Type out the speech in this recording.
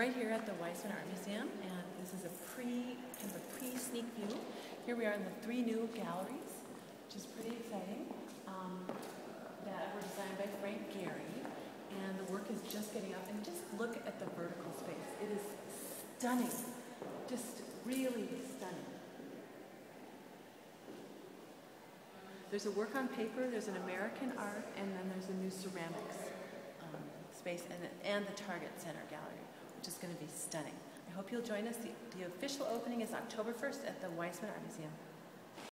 right here at the Weisman Art Museum, and this is a pre, kind of a pre-sneak view. Here we are in the three new galleries, which is pretty exciting, um, that were designed by Frank Gehry, and the work is just getting up. And just look at the vertical space; it is stunning, just really stunning. There's a work on paper, there's an American art, and then there's a new ceramics um, space and, and the Target Center Gallery, which is going to be stunning. I hope you'll join us. The, the official opening is October 1st at the Weisman Art Museum.